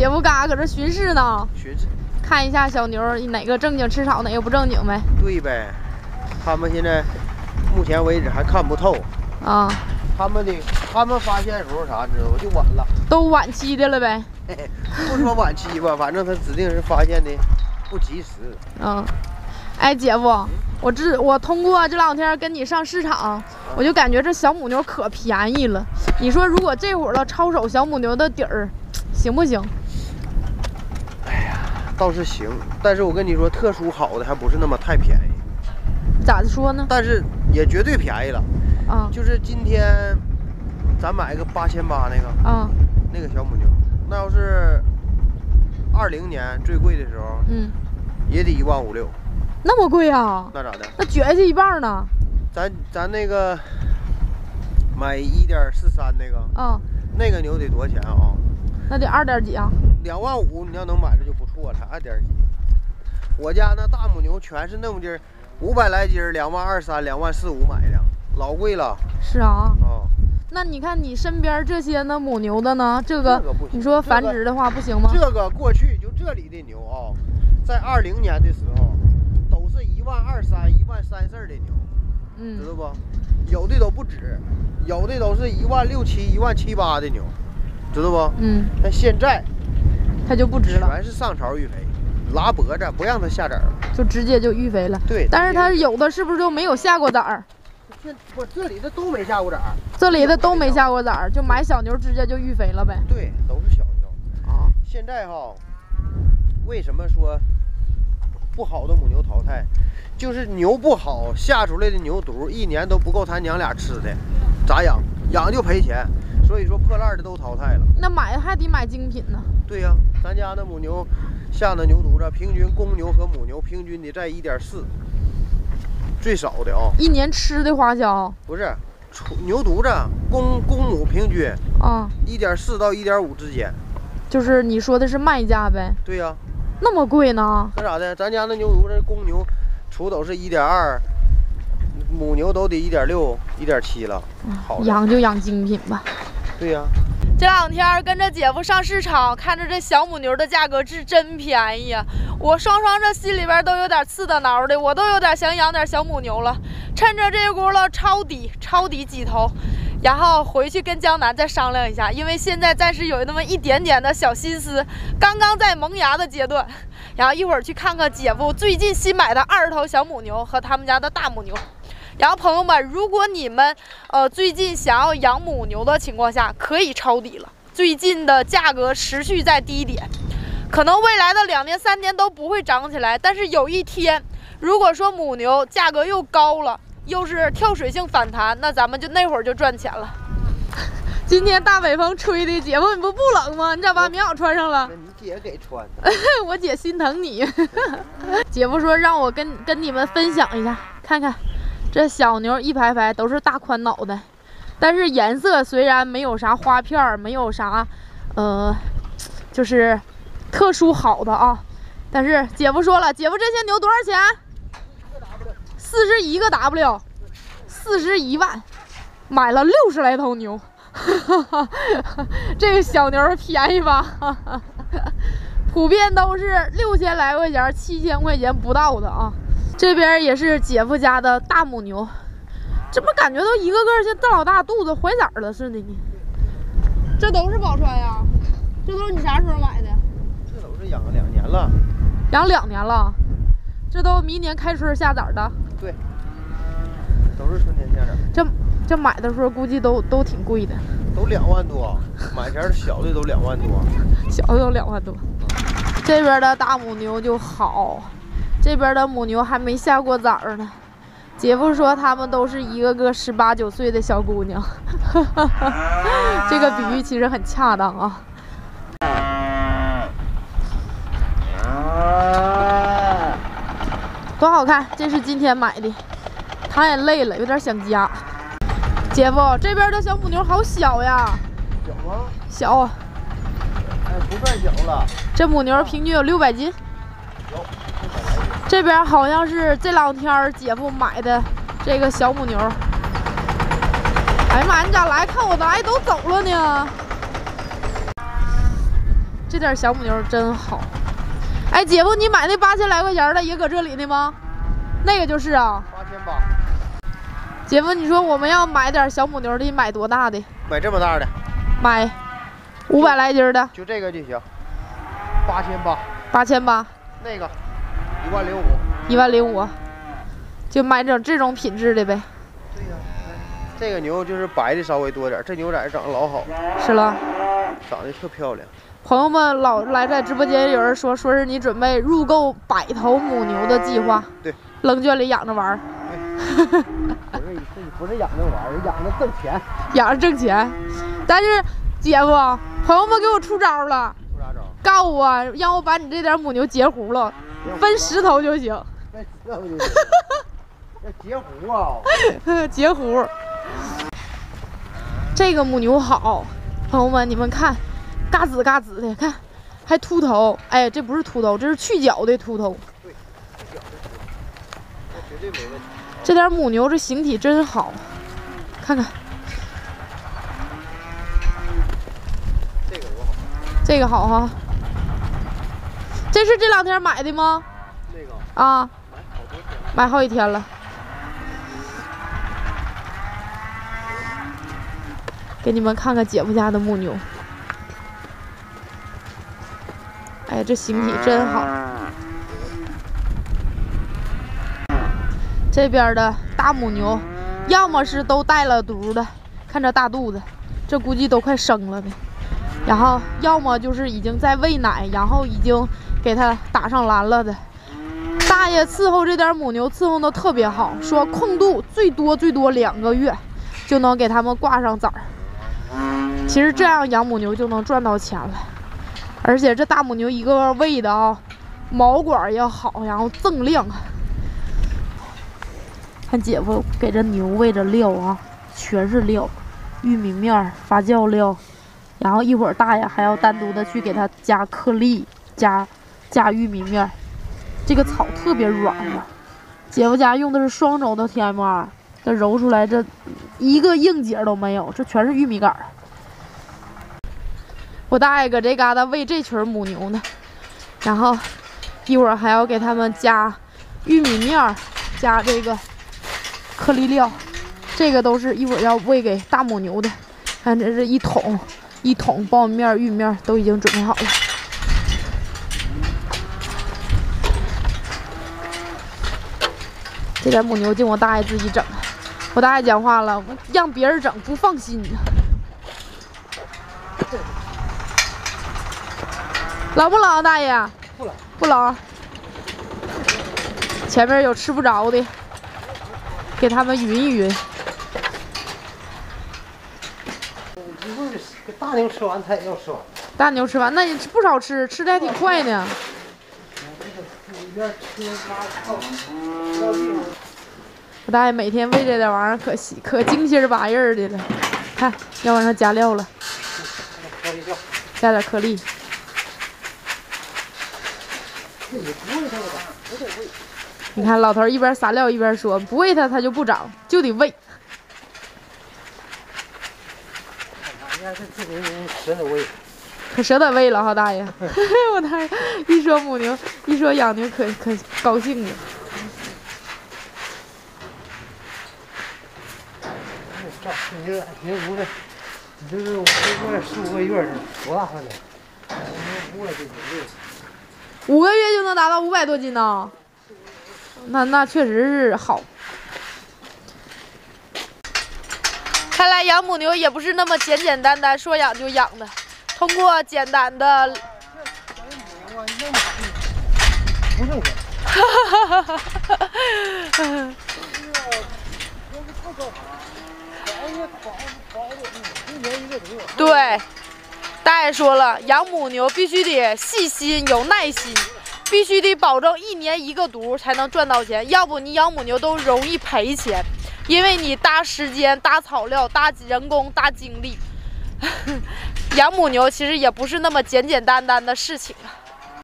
姐夫干啥？搁这巡视呢？巡视，看一下小牛哪个正经吃草，哪个不正经呗。对呗，他们现在目前为止还看不透，啊，他们的他们发现的时候啥，你知道吗？就晚了。都晚期的了呗。不说晚期吧，反正他指定是发现的不及时。嗯，哎，姐夫，我这我通过这两天跟你上市场，我就感觉这小母牛可便宜了。你说如果这会儿了抄手小母牛的底儿，行不行？倒是行，但是我跟你说，特殊好的还不是那么太便宜，咋的说呢？但是也绝对便宜了。啊就是今天咱买个八千八那个啊那个小母牛，那要是二零年最贵的时候，嗯，也得一万五六，那么贵啊？那咋的？那撅下去一半呢？咱咱那个买一点四三那个啊，那个牛得多少钱啊？那得二点几啊？两万五，你要能买着就不错了，二点几。我家那大母牛全是那么劲儿，五百来斤儿，两万二三、两万四五买的，老贵了是啊。啊。那你看你身边这些那母牛的呢，这个你说繁殖的话不行吗？这个过去就这里的牛啊，在二零年的时候，都是一万二三、一万三四的牛，嗯知嗯道不？有的都不止，有的都是一万六七、一万七八的牛，知道不？嗯，但现在它就不值了，全是上槽育肥，拉脖子不让它下崽儿。就直接就育肥了。对，但是它有的是不是就没有下过崽儿？这不这里的都没下过崽儿，这里的都没下过崽儿，就买小牛直接就育肥了呗。对，都是小牛。啊，现在哈，为什么说不好的母牛淘汰？就是牛不好下出来的牛犊，一年都不够他娘俩吃的，咋养？养就赔钱。所以说破烂的都淘汰了。那买还得买精品呢。对呀、咱家那母牛下的牛犊子，平均公牛和母牛平均得在一点四，最少的啊、一年吃的花销不是，出牛犊子公公母平均啊，一点四到一点五之间。就是你说的是卖价呗？对呀、那么贵呢？那咋的？咱家那牛犊子公牛出都是一点二，母牛都得一点六、一点七了。好，养就养精品吧。对呀、这两天跟着姐夫上市场，看着这小母牛的价格是真便宜呀、我双双这心里边都有点刺的挠的，我都有点想养点小母牛了。趁着这轱辘抄底，抄底几头，然后回去跟江南再商量一下，因为现在暂时有那么一点点的小心思，刚刚在萌芽的阶段。然后一会儿去看看姐夫最近新买的二十头小母牛和他们家的大母牛。然后朋友们，如果你们呃最近想要养母牛的情况下，可以抄底了。最近的价格持续在低点，可能未来的两年三年都不会涨起来，但是有一天，如果说母牛价格又高了，又是跳水性反弹，那咱们就那会儿就赚钱了。今天大北风吹的，姐夫你不不冷吗？你咋把棉袄穿上了？你姐给穿的。我姐心疼你。姐夫说让我跟跟你们分享一下，看看这小牛一排排都是大宽脑袋，但是颜色虽然没有啥花片，没有啥呃，就是特殊好的啊，但是姐夫说了，姐夫这些牛多少钱？四十一个 W，四十一万，买了六十来头牛。这个小牛便宜吧？普遍都是六千来块钱、七千块钱不到的啊。这边也是姐夫家的大母牛，这不感觉都一个个像大老大肚子怀崽了似的呢？这都是宝川呀？这都是你啥时候买的？这都是养了两年了。养两年了，这都明年开春下崽的。对，都是春天下崽，这这买的时候估计都都挺贵的，都两万多，买前小的都两万多。小的都两万多。这边的大母牛就好，这边的母牛还没下过崽儿呢。姐夫说他们都是一个个十八九岁的小姑娘，这个比喻其实很恰当啊。多好看！这是今天买的，他也累了，有点想家。姐夫，这边的小母牛好小呀，小吗？小啊！哎，不算小了。这母牛平均有六百斤。有，这边好像是这两天姐夫买的这个小母牛。哎呀妈，你咋来看我的？哎，都走了呢。这点小母牛真好。哎，姐夫，你买那八千来块钱的也搁这里呢吗？那个就是啊。八千八。姐夫，你说我们要买点小母牛的，买多大的？买这么大的。买五百来斤的。就这个就行。八千八。八千八。那个一万零五。一万零五。就买整这种品质的呗。对呀。这个牛就是白的稍微多点，这牛崽长得老好。是了。长得特漂亮。朋友们老来在直播间，有人说说是你准备入购百头母牛的计划，对，扔圈里养着玩儿。对，不是不是养着玩儿，养着挣钱，养着挣钱。但是姐夫，朋友们给我出招了，出啥招？告诉我让我把你这点母牛截胡了，分十头就行。分十头就行。要截胡啊？截胡。这个母牛好，朋友们你们看。嘎子嘎子的，看，还秃头。哎，这不是秃头，这是去角的秃头。对，去角的秃头，那绝对没问题。这点母牛这形体真好，看看。这个多好。这个好哈。这是这两天买的吗？那个。啊。买好多天。买好几天了。给你们看看姐夫家的母牛。哎，这形体真好。这边的大母牛，要么是都带了犊的，看这大肚子，这估计都快生了的。然后要么就是已经在喂奶，然后已经给它打上栏了的。大爷伺候这点母牛伺候的特别好，说空肚最多最多两个月就能给他们挂上崽儿。其实这样养母牛就能赚到钱了。而且这大母牛一个个喂的啊，毛管也好，然后锃亮。看姐夫给这牛喂着料啊，全是料，玉米面、发酵料。然后一会儿大爷还要单独的去给它加颗粒，加加玉米面。这个草特别软啊，姐夫家用的是双轴的 TMR，这揉出来这一个硬节都没有，这全是玉米杆。我大爷搁这嘎达喂这群母牛呢，然后一会儿还要给他们加玉米面，加这个颗粒料，这个都是一会儿要喂给大母牛的。看这是一桶一桶苞米面、玉米面都已经准备好了。这点母牛净我大爷自己整，我大爷讲话了，让别人整不放心。冷不冷，大爷？不冷，不冷。前面有吃不着的，给他们匀一匀。一会儿给大牛吃完，他也要吃完。大牛吃完，那你不少吃，吃的还挺快呢。我大爷每天喂这点玩意儿，可可精心八印的了。看，要往上加料了，加点颗粒。你看，老头一边撒料一边说：“不喂它，它就不长，就得喂。”可舍得喂了哈，大爷！我大爷一说母牛，一说养牛，可可高兴了。你这你屋子，你这是我这四五个月的，多大饭呢？五个月就五个月就能达到五百多斤呢，那那确实是好。看来养母牛也不是那么简简单单说养就养的，通过简单的。哈哈哈对。大爷说了，养母牛必须得细心有耐心，必须得保证一年一个犊才能赚到钱，要不你养母牛都容易赔钱，因为你搭时间、搭草料、搭人工、搭精力。养母牛其实也不是那么简简单单的事情啊。